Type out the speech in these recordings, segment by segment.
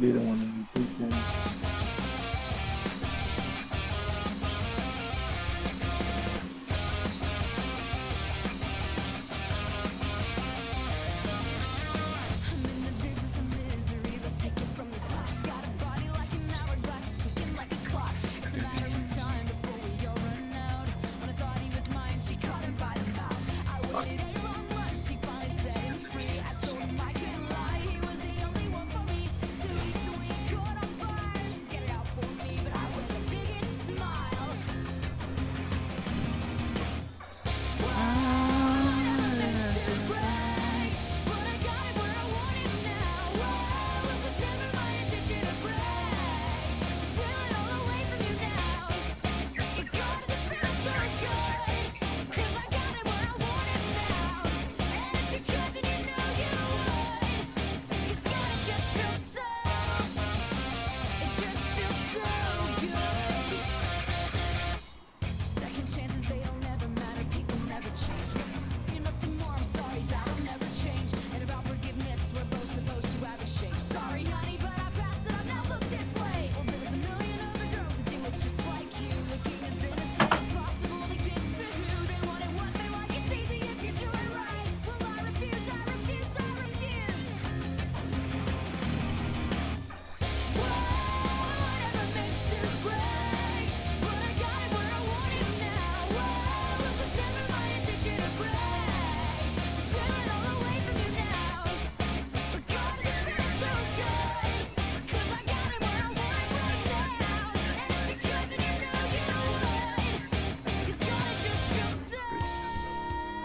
They don't want to repeat them.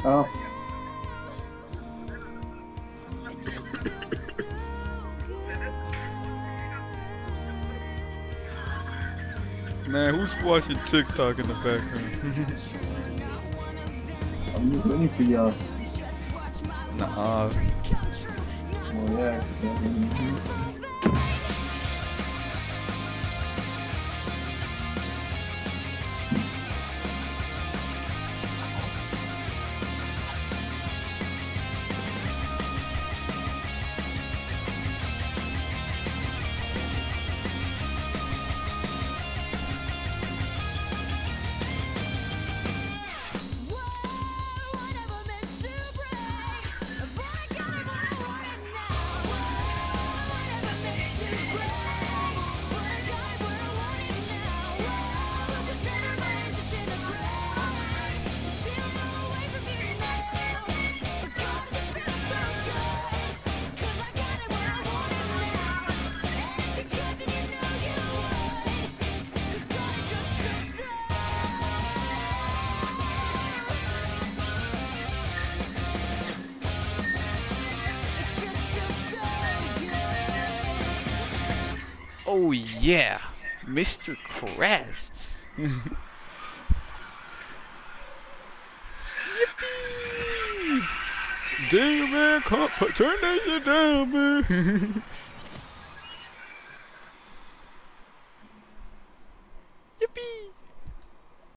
Oh. Man, who's watching TikTok in the background? I'm just waiting for y'all. Nah. Well, yeah, Oh yeah, Mr. Krabs. Yippee! Damn man, can't put, turn that shit down, man.